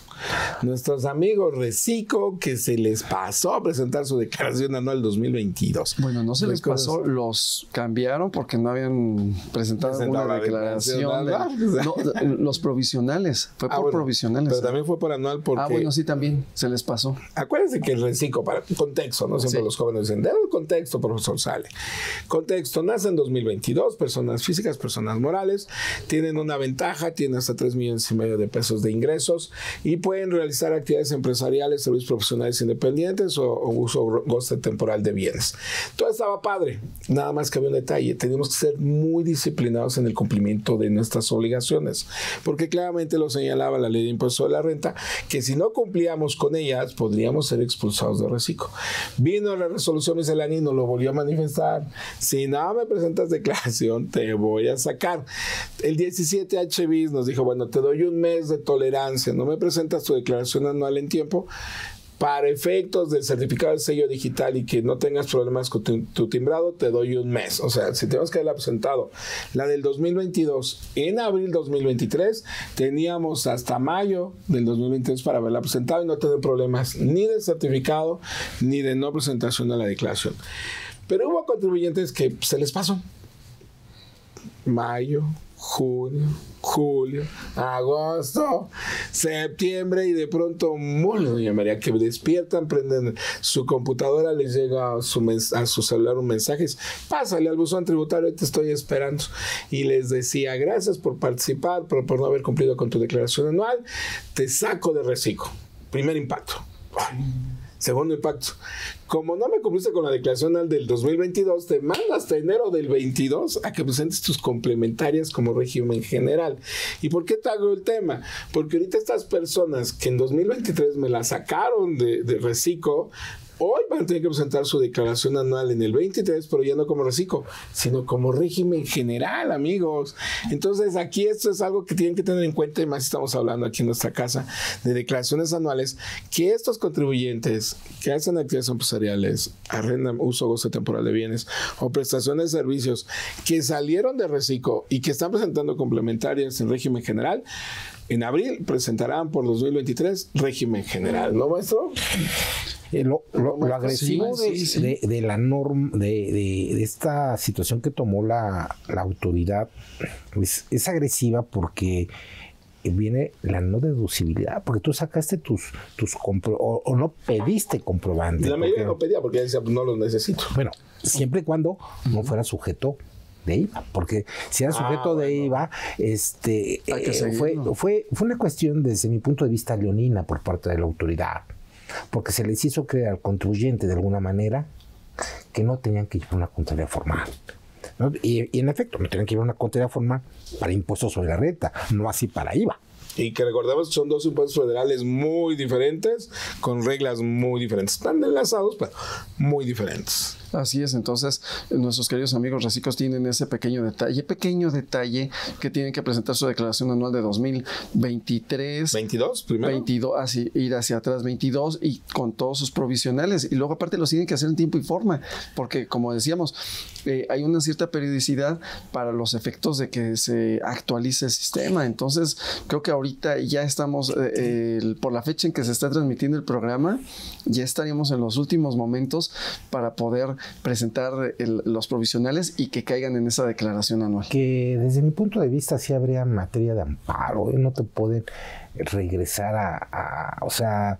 Nuestros amigos Recico que se les pasó a presentar su declaración anual 2022. Bueno, no se les pasó, los cambiaron porque no habían presentado una declaración. los provisionales, fue ah, por provisionales. Pero también fue por anual porque... Ah, bueno, sí, también se les pasó. Acuérdense que el Recico, para contexto, ¿no? Siempre los jóvenes dicen, el contexto, profesor Sale. Contexto, nace en 2022, personas físicas, personas morales, tienen una ventaja, tienen hasta 3 millones y medio de pesos de ingresos y pueden realizar actividades empresariales, servicios profesionales independientes o, uso o goce temporal de bienes. Todo estaba padre, nada más que había un detalle, teníamos que ser muy disciplinados en el cumplimiento de nuestras obligaciones, porque claramente lo señalaba la ley de impuesto de la renta, que si no cumplíamos con ellas podríamos ser expulsados de reciclo. Vino la resolución miscelánea y nos lo volvió a manifestar. Si no me presentas declaración, te voy a sacar. El 17 HBIS nos dijo, bueno, te doy un mes de tolerancia, no me presentas tu declaración anual en tiempo, para efectos del certificado de sello digital y que no tengas problemas con tu, timbrado, te doy un mes. O sea, si tenemos que haberla presentado la del 2022 en abril 2023, teníamos hasta mayo del 2023 para haberla presentado y no tener problemas ni de certificado ni de no presentación de la declaración. Pero hubo contribuyentes que se les pasó. Mayo, junio, julio, agosto, septiembre y de pronto, doña María, que despiertan, prenden su computadora, les llega a su, a su celular un mensaje, pásale al buzón tributario, te estoy esperando. Y les decía, gracias por participar, por no haber cumplido con tu declaración anual, te saco de reciclo. Primer impacto. Segundo impacto. Como no me cumpliste con la declaración del 2022, te mando hasta enero del 22 a que presentes tus complementarias como régimen general. ¿Y por qué te hago el tema? Porque ahorita estas personas que en 2023 me la sacaron de, de reciclo, Hoy van a tener que presentar su declaración anual en el 23, pero ya no como reciclo, sino como régimen general, amigos. Entonces, aquí esto es algo que tienen que tener en cuenta, y más estamos hablando aquí en nuestra casa de declaraciones anuales, que estos contribuyentes que hacen actividades empresariales, arrendan uso o goce temporal de bienes o prestaciones de servicios que salieron de reciclo y que están presentando complementarias en régimen general, en abril presentarán por 2023 régimen general, ¿no, maestro? Eh, lo, agresivo de, la norma, de, esta situación que tomó la, autoridad es, agresiva porque viene la no deducibilidad, porque tú sacaste tus, tus o, no pediste comprobantes. La mayoría no pedía porque decía, pues no los necesito. Bueno, siempre y cuando no fuera sujeto de IVA, porque si era ah, sujeto de IVA, este, eh, fue, fue, fue una cuestión desde mi punto de vista leonina por parte de la autoridad porque se les hizo creer al contribuyente de alguna manera que no tenían que llevar una contabilidad formal. Y, en efecto, no tenían que llevar una contabilidad formal para impuestos sobre la renta, no así para IVA. Y que recordemos que son dos impuestos federales muy diferentes, con reglas muy diferentes. Están enlazados, pero muy diferentes. Así es, entonces nuestros queridos amigos reciclos tienen ese pequeño detalle, pequeño detalle que tienen que presentar su declaración anual de 2023. 22 primero. 22, así, ir hacia atrás 22 y con todos sus provisionales. Y luego aparte los tienen que hacer en tiempo y forma, porque como decíamos, eh, hay una cierta periodicidad para los efectos de que se actualice el sistema. Entonces creo que ahorita ya estamos, eh, por la fecha en que se está transmitiendo el programa, ya estaríamos en los últimos momentos para poder presentar los provisionales y que caigan en esa declaración anual. Que desde mi punto de vista sí habría materia de amparo, ¿eh? no te pueden regresar a, o sea,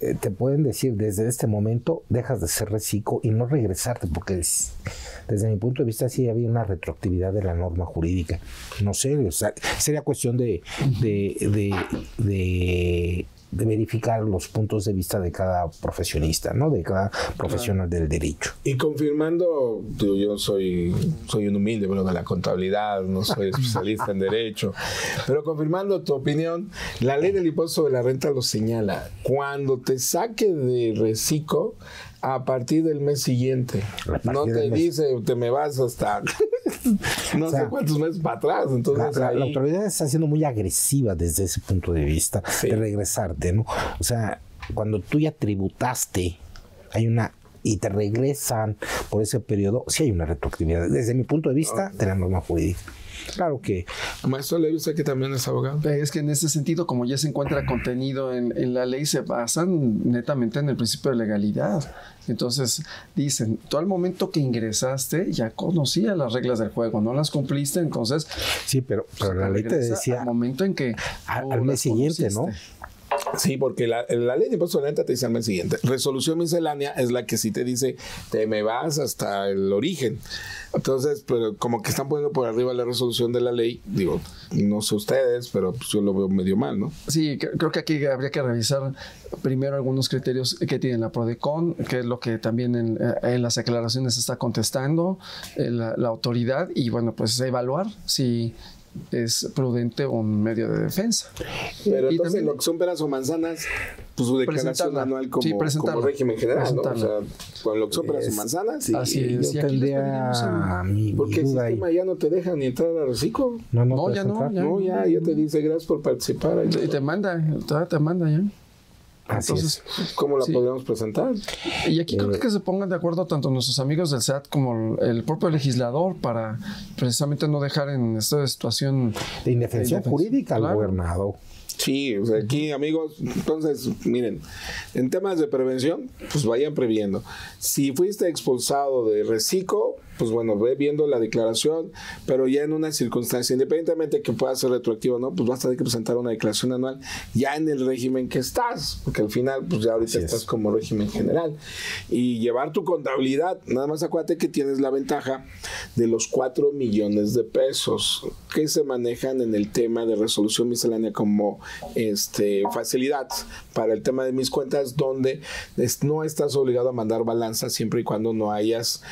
eh, te pueden decir desde este momento dejas de ser reciclo y no regresarte, porque desde mi punto de vista sí había una retroactividad de la norma jurídica. No sé, o sea, sería cuestión de, verificar los puntos de vista de cada profesionista, ¿no? De cada profesional del derecho. Y confirmando, yo soy, soy un humilde, bueno, de la contabilidad, no soy especialista en derecho, pero confirmando tu opinión, la ley del impuesto de la renta lo señala. Cuando te saque de reciclo, a partir del mes siguiente. No te dice, te me vas hasta no sé cuántos meses para atrás. Entonces, la, autoridad está siendo muy agresiva desde ese punto de vista de regresarte, ¿no? O sea, cuando tú ya tributaste, hay una y te regresan por ese periodo, sí hay una retroactividad, desde mi punto de vista, de la norma jurídica. Claro que. Maestro Ley, usted que también es abogado. Es que en ese sentido, como ya se encuentra contenido en, en la ley, se basan netamente en el principio de legalidad. Entonces dicen, tú al momento que ingresaste ya conocías las reglas del juego, no las cumpliste, entonces... Sí, pero, pero la ley te decía... Al momento en que... Al mes siguiente, ¿no? Sí, porque la, la ley de impuesto de renta te dice al mes siguiente. Resolución miscelánea es la que sí te dice, te me vas hasta el origen. Entonces, pero como que están poniendo por arriba la resolución de la ley, digo, no sé ustedes, pero pues yo lo veo medio mal, ¿no? Sí, creo que aquí habría que revisar primero algunos criterios que tiene la PRODECON, que es lo que también en, en las declaraciones está contestando eh, la, la, autoridad, y bueno, pues evaluar si es prudente un medio de defensa. Pero entonces lo que son peras o manzanas, pues su declaración anual como, como régimen general, ¿no? O sea, con lo que son peras o manzanas. Sí, así es. Yo tendría mi, Porque el sistema ya no te deja ni entrar a reciclo. No, no, ya no, ya no. Ya, ya te dice gracias por participar. Y te manda, te manda ya. Entonces, ¿cómo la podríamos presentar? Y aquí creo que se pongan de acuerdo tanto nuestros amigos del SAT como el propio legislador para precisamente no dejar en esta situación de indefensión jurídica al gobernado. Sí, aquí amigos, entonces miren, en temas de prevención, pues vayan previendo. Si fuiste expulsado de reciclo, pues bueno, ve viendo la declaración, pero ya en una circunstancia, independientemente de que pueda ser retroactivo o no, pues vas a tener que presentar una declaración anual ya en el régimen que estás, porque al final, pues ya ahorita estás como régimen general. Y llevar tu contabilidad, nada más acuérdate que tienes la ventaja de los 4 millones de pesos que se manejan en el tema de resolución miscelánea como este, facilidad para el tema de mis cuentas donde no estás obligado a mandar balanza siempre y cuando no hayas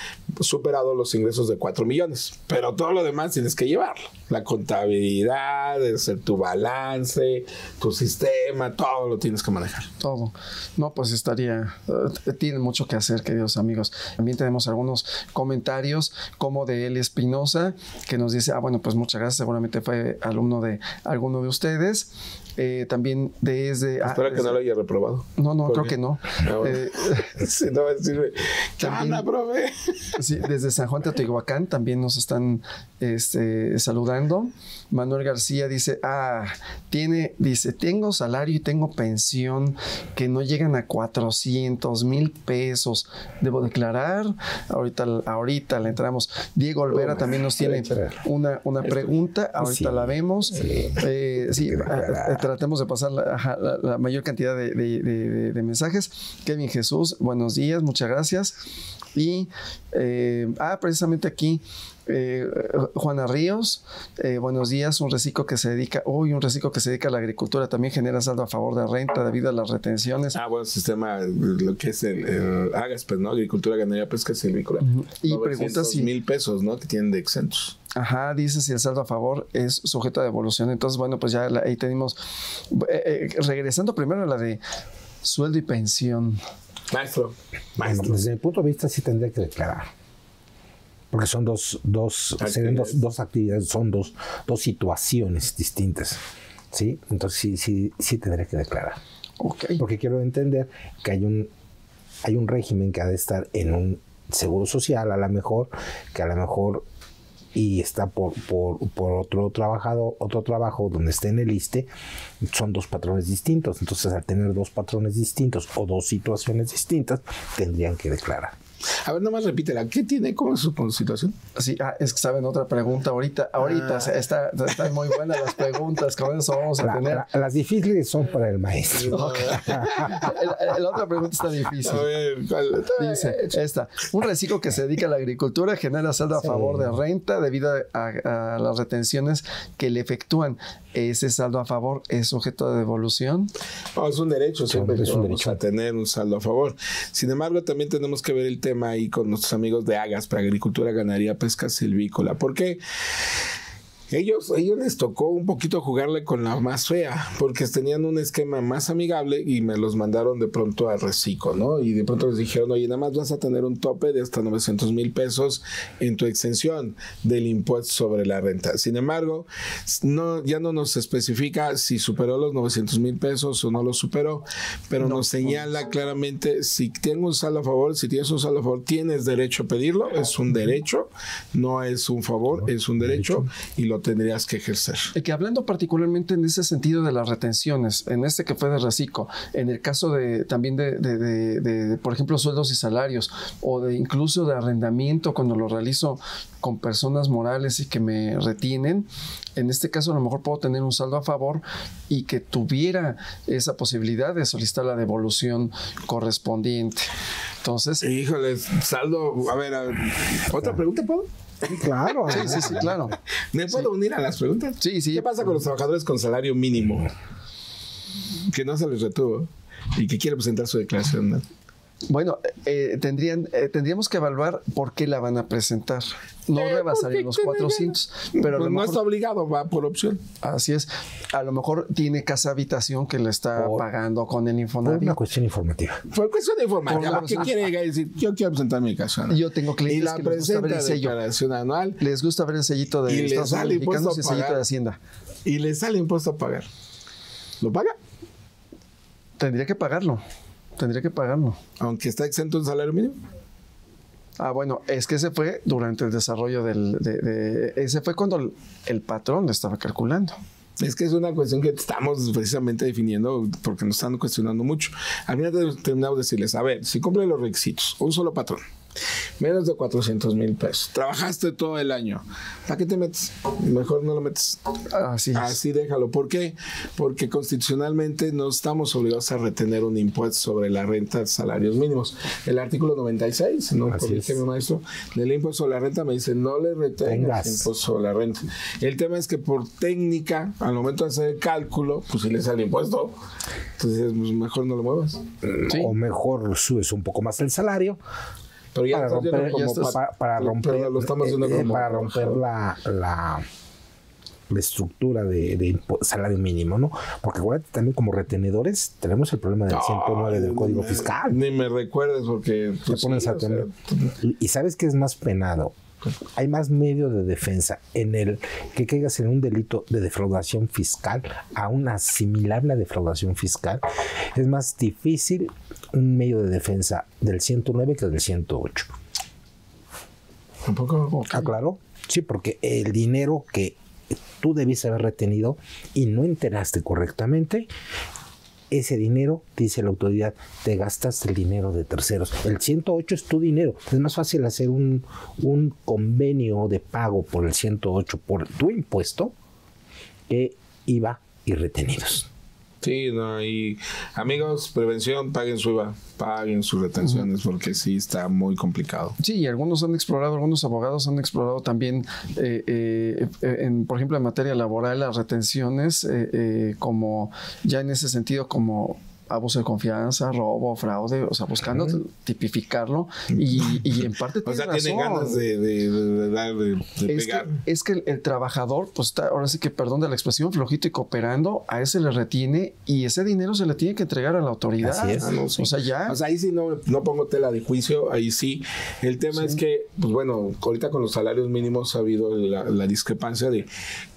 superado los ingresos de 4 millones. Pero todo lo demás tienes que llevarlo. La contabilidad, hacer tu balance, tu sistema, todo lo tienes que manejar. Todo. No, pues estaría, uh, tienen mucho que hacer, queridos amigos. También tenemos algunos comentarios como de Eli Espinosa, que nos dice, ah, bueno, pues muchas gracias, seguramente fue alumno de alguno de ustedes. Eh, también desde... Ah, Espero que no lo haya reprobado. No, no, creo que no. Ah, eh, sí, no va a decirme, profe? sí, desde San Juan de Teotihuacán también nos están este, saludando. Manuel García dice, ah, tiene, dice, tengo salario y tengo pensión que no llegan a 400 mil pesos. ¿Debo declarar? Ahorita, ahorita le entramos. Diego Olvera también nos tiene una, una pregunta, ahorita la vemos. Sí, eh, tratemos de pasar la, mayor cantidad de, mensajes. Kevin Jesús, buenos días, muchas gracias. Y, eh, ah, precisamente aquí, eh, Juana Ríos, eh, buenos días, un reciclo que se dedica, hoy un reciclo que se dedica a la agricultura también genera saldo a favor de renta debido a las retenciones. Ah, bueno, sistema, lo que es el, el pues, ¿no? Agricultura, ganadería, pesca, silvícola. Y pregunta si... mil pesos, ¿no? Que tienen de exentos. Ajá, dice si el saldo a favor es sujeto a devolución. Entonces, bueno, pues ya ahí tenemos, eh, regresando primero a la de sueldo y pensión. Maestro, maestro. desde mi punto de vista sí tendría que declarar porque son dos, dos, actividades. dos, actividades, son dos, dos situaciones distintas. ¿sí? Entonces sí, sí, sí tendré que declarar. Okay. Porque quiero entender que hay un, hay un régimen que ha de estar en un seguro social, a lo mejor, que a lo mejor y está por, por, por, otro trabajado, otro trabajo donde esté en el ISTE, son dos patrones distintos. Entonces, al tener dos patrones distintos o dos situaciones distintas, tendrían que declarar. A ver, nomás repítela. ¿Qué tiene? ¿Cómo es su situación? Sí, ah, es que saben otra pregunta ahorita. Ahorita ah. está, están muy buenas las preguntas. Con eso vamos a tener. las difíciles son para el maestro. la otra pregunta está difícil. A ver, Dice esta: Un reciclo que se dedica a la agricultura genera saldo a favor de renta debido a, las retenciones que le efectúan. ¿Ese saldo a favor es sujeto de devolución? es un derecho, siempre es un derecho a tener un saldo a favor. Sin embargo, también tenemos que ver el tema ahí con nuestros amigos de Agas para Agricultura, Ganadería, Pesca, Silvícola. Porque ellos, ellos les tocó un poquito jugarle con la más fea, porque tenían un esquema más amigable y me los mandaron de pronto a Recico, ¿no? Y de pronto les dijeron, oye, nada más vas a tener un tope de hasta 900 mil pesos en tu exención del impuesto sobre la renta. Sin embargo, no, ya no nos especifica si superó los 900 mil pesos o no lo superó, pero nos señala claramente si tengo un saldo a favor, si tienes un saldo a favor, tienes derecho a pedirlo, es un derecho, no es un favor, es un derecho y lo tendrías que ejercer. Y que hablando particularmente en ese sentido de las retenciones, en este que fue de reciclo, en el caso de también de, por ejemplo, sueldos y salarios, o de incluso de arrendamiento cuando lo realizo con personas morales y que me retienen, en este caso a lo mejor puedo tener un saldo a favor y que tuviera esa posibilidad de solicitar la devolución correspondiente. Entonces. Híjole, saldo, a ver, a ver otra pregunta, Claro. Sí, sí, sí, claro. ¿Me puedo unir a las preguntas? Sí, sí. ¿Qué pasa con los trabajadores con salario mínimo? Que no se les retuvo y que quiere presentar su declaración. Bueno, eh, tendrían, eh, tendríamos que evaluar por qué la van a presentar. No eh, rebasarían los 400, pero pues no está obligado, va por opción. Así es. A lo mejor tiene casa habitación que le está pagando con el Infonavit. Por una cuestión informativa. Por cuestión informativa. ¿Qué quiere decir? Yo quiero presentar mi casa. Yo tengo clientes y la que les gusta ver el sello. anual. Les gusta ver el sellito de y Estados sale impuesto y sellito de Hacienda. Y le sale impuesto a pagar. ¿Lo paga? Tendría que pagarlo. Tendría que pagarlo. Aunque está exento en salario mínimo. Ah, bueno, es que ese fue durante el desarrollo del... De, ese fue cuando el, patrón le estaba calculando. Es que es una cuestión que estamos precisamente definiendo porque nos están cuestionando mucho. A mí terminamos de decirles, a ver, si cumple los requisitos, un solo patrón, menos de 400 mil pesos. Trabajaste todo el año. ¿Para qué te metes? Mejor no lo metes. Así es. Así déjalo. ¿Por qué? Porque constitucionalmente no estamos obligados a retener un impuesto sobre la renta de salarios mínimos. El artículo 96, ¿no? Mi maestro, del impuesto sobre la renta me dice no le retengas Tengas. impuesto sobre la renta. El tema es que por técnica, al momento de hacer el cálculo, pues si le sale impuesto, entonces pues, mejor no lo muevas. Sí. O mejor subes un poco más el salario Pero ya para romper, como ya estás- pa- para, pero romper, lo estamos viendo eh, como- para romper la, la, la estructura de, de salario mínimo, ¿no? Porque acuérdate también como retenedores tenemos el problema del 109 del Código me- Fiscal. Ni me recuerdes porque Te pues, pones sí, a sea, tener- y, y sabes que es más penado. Hay más medio de defensa en el que caigas en un delito de defraudación fiscal, aún asimilable a defraudación fiscal. Es más difícil un medio de defensa del 109 que del 108. tampoco. ¿Ah, claro? Sí, porque el dinero que tú debiste haber retenido y no enteraste correctamente, ese dinero, dice la autoridad, te gastaste el dinero de terceros. El 108 es tu dinero. Es más fácil hacer un, un convenio de pago por el 108 por tu impuesto que IVA y retenidos. Sí, no, y amigos, prevención, paguen su IVA, paguen sus retenciones, porque sí está muy complicado. Sí, y algunos han explorado, algunos abogados han explorado también, eh, eh, eh, en, por ejemplo, en materia laboral, las retenciones, eh, eh, como ya en ese sentido, como abuso de confianza, robo, fraude, o sea, buscando tipificarlo y, y en parte O tiene sea, tienen razón. ganas de, de, de, de dar, de, de Es que, pegar. es que el, el trabajador, pues está, ahora sí que, perdón de la expresión, flojito y cooperando, a ese le retiene y ese dinero se le tiene que entregar a la autoridad. Así es. Ah, no, sí. O sea, ya. O sea, ahí sí no, no pongo tela de juicio, ahí sí. El tema es que, pues bueno, ahorita con los salarios mínimos ha habido la, la discrepancia de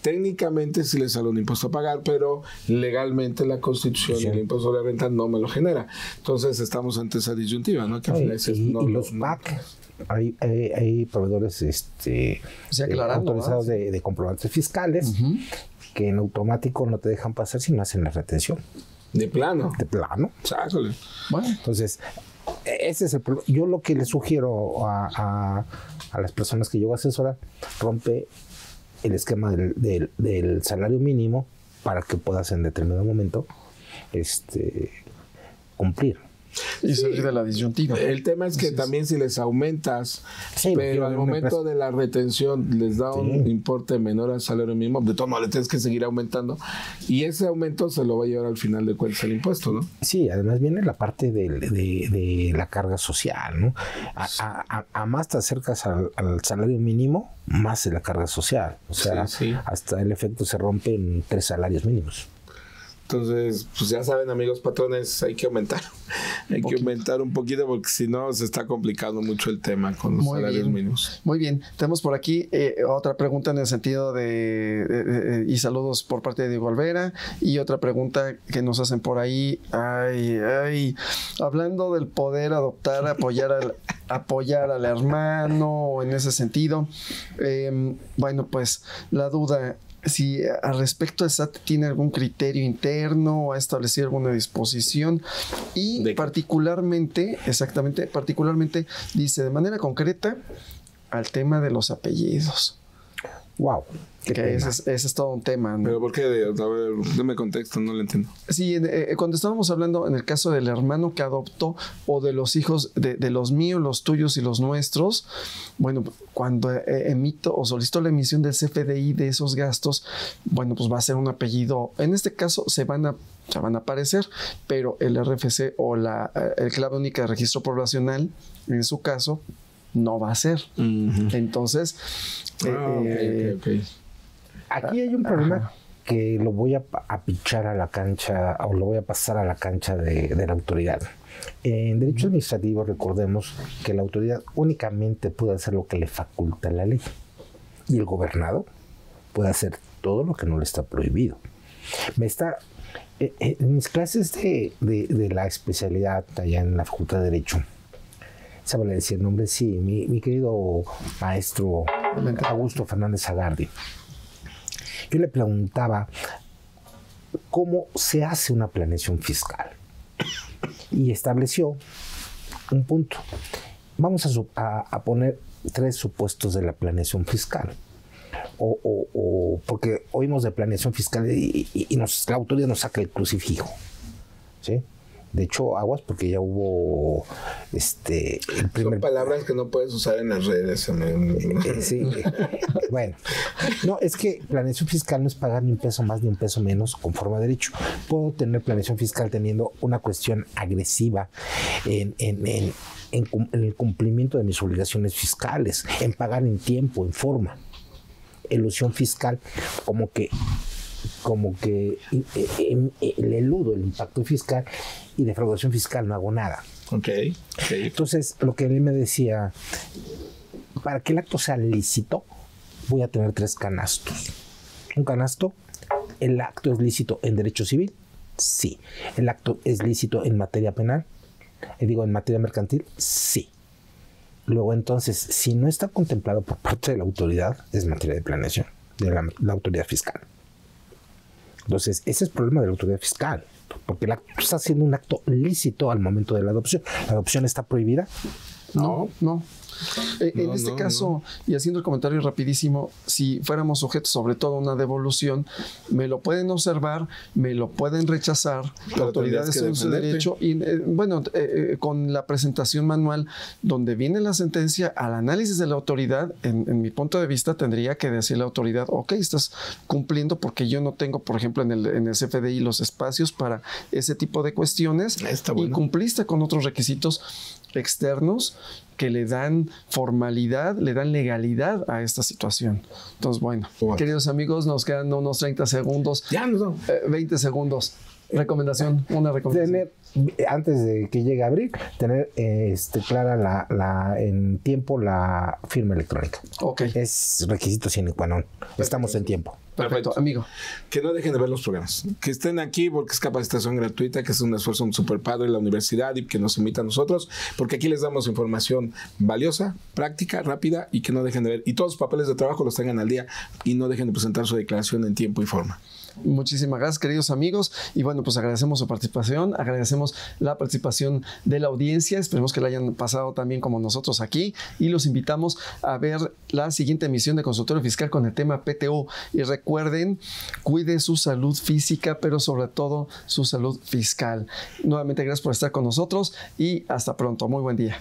técnicamente sí le sale un impuesto a pagar, pero legalmente la constitución Sí. el impuesto sobre la renta no me lo genera. Entonces estamos ante esa disyuntiva, ¿no? Que Y, final dices, y- no, y los no, PAC, hay, hay, hay proveedores este, Sí, eh, aclarando, autorizados de, de comprobantes fiscales que en automático no te dejan pasar si no hacen la retención De plano. de plano. Sácale. Bueno, Entonces, e- ese es el problema. Yo lo que le sugiero a, a- a las personas que yo voy a asesorar, rompe el esquema del, del- del salario mínimo para que puedas en determinado momento este, cumplir. y salir de la disyuntiva. El tema es que también si les aumentas, Sí, pero al me momento de la retención les da un importe menor al salario mínimo, de todos modos le tienes que seguir aumentando y ese aumento se lo va a llevar al final de cuentas el impuesto, ¿no? Sí, además viene la parte de, de la carga social, ¿no? A, a- a- a más te acercas al, al salario mínimo, más es la carga social. O sea, Sí, sí. hasta el efecto se rompe en tres salarios mínimos. Entonces, pues ya saben, amigos patrones, hay que aumentar. Hay que aumentar un poquito porque si no se está complicando mucho el tema con los Muy salarios bien. mínimos. Muy bien, tenemos por aquí eh, otra pregunta en el sentido de, y saludos por parte de Diego Olvera y otra pregunta que nos hacen por ahí, ay, ay, hablando del poder adoptar, apoyar al, apoyar al hermano en ese sentido, eh, bueno, pues la duda, si al respecto el SAT tiene algún criterio interno o ha establecido alguna disposición y particularmente, exactamente, particularmente dice de manera concreta al tema de los apellidos, ¡Wow! que ese es, ese es todo un tema. ¿no? Pero ¿por qué? A ver, deme contexto, no lo entiendo. Sí, eh, cuando estábamos hablando en el caso del hermano que adoptó o de los hijos de, de los míos, los tuyos y los nuestros, bueno, cuando eh, emito o solicito la emisión del CFDI de esos gastos, bueno, pues va a ser un apellido. En este caso se van a se van a aparecer, pero el RFC o la eh, el clave única de registro poblacional, en su caso, no va a ser. Entonces, Ah, eh. Aquí hay un problema que lo voy a, a pichar a la cancha o lo voy a pasar a la cancha de, de la autoridad. En derecho administrativo recordemos que la autoridad únicamente puede hacer lo que le faculta la ley y el gobernado puede hacer todo lo que no le está prohibido. Me está eh, eh, en mis clases de, de- de la especialidad allá en la Facultad de Derecho, se vale decir nombre, sí, mi, mi querido maestro Augusto Fernández Agardi. Yo le preguntaba cómo se hace una planeación fiscal y estableció un punto. vamos a, poner tres supuestos de la planeación fiscal. O, porque oímos de planeación fiscal y, la autoridad nos saca el crucifijo. ¿sí? De hecho, aguas porque ya hubo este el primer... Son palabras que no puedes usar en las redes. Eh, sí. bueno, no, es que planeación fiscal no es pagar ni un peso más ni un peso menos conforme a derecho. Puedo tener planeación fiscal teniendo una cuestión agresiva en, en el cumplimiento de mis obligaciones fiscales, en pagar en tiempo, en forma. Ilusión fiscal, como que como que eh, eh, eh, le eludo el impacto fiscal y defraudación fiscal no hago nada. Ok. Entonces, lo que él me decía, para que el acto sea lícito, voy a tener tres canastos. Un canasto, el acto es lícito en derecho civil, sí. El acto es lícito en materia penal, digo, en materia mercantil, sí. Luego, entonces, si no está contemplado por parte de la autoridad, es materia de planeación, de la autoridad fiscal. Entonces, ese es el problema de la autoridad fiscal, porque acto está haciendo un acto lícito al momento de la adopción. ¿La adopción está prohibida? No, no. Eh, en este caso, y haciendo el comentario rapidísimo, si fuéramos sujetos sobre todo a una devolución, me lo pueden observar, me lo pueden rechazar, la autoridad de su derecho, y eh, bueno, eh, con la presentación manual donde viene la sentencia, al análisis de la autoridad, en, mi punto de vista, tendría que decir la autoridad, ok, estás cumpliendo porque yo no tengo, por ejemplo, en el, en el CFDI los espacios para ese tipo de cuestiones y cumpliste con otros requisitos externos que le dan formalidad, le dan legalidad a esta situación. Entonces, bueno, queridos amigos, nos quedan unos 30 segundos. Ya, no. 20 eh, segundos. Recomendación, una recomendación. Tener, antes de que llegue abril, tener este, clara la, en tiempo la firma electrónica. Ok. Es requisito sine qua non. Estamos en tiempo. Perfecto, amigo. Que no dejen de ver los programas. Que estén aquí porque es capacitación gratuita, que es un esfuerzo súper padre en la universidad y que nos invita a nosotros, porque aquí les damos información valiosa, práctica, rápida y que no dejen de ver. Y todos los papeles de trabajo los tengan al día y no dejen de presentar su declaración en tiempo y forma. Muchísimas gracias, queridos amigos. Y bueno, pues agradecemos su participación, agradecemos la participación de la audiencia. Esperemos que la hayan pasado también como nosotros aquí. Y los invitamos a ver la siguiente emisión de Consultorio Fiscal con el tema PTO. Y recuerden, cuide su salud física, pero sobre todo su salud fiscal. Nuevamente, gracias por estar con nosotros y hasta pronto. Muy buen día.